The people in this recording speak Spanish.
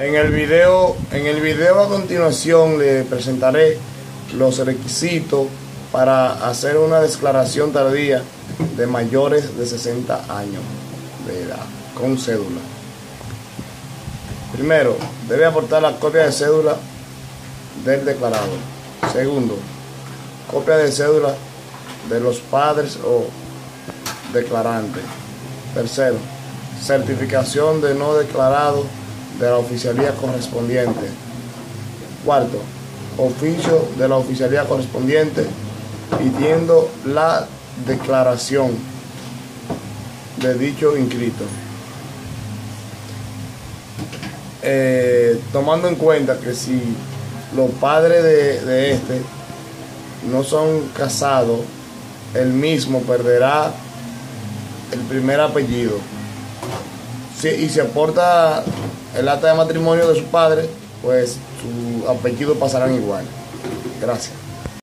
En el video, en el video a continuación le presentaré los requisitos para hacer una declaración tardía de mayores de 60 años de edad con cédula. Primero, debe aportar la copia de cédula del declarado. Segundo, copia de cédula de los padres o declarantes. Tercero, certificación de no declarado de la oficialía correspondiente. Cuarto, oficio de la oficialía correspondiente pidiendo la declaración de dicho inscrito. Eh, tomando en cuenta que si los padres de, este no son casados, el mismo perderá el primer apellido. Y si aporta el acta de matrimonio de su padre, pues su apellido pasarán igual. Gracias.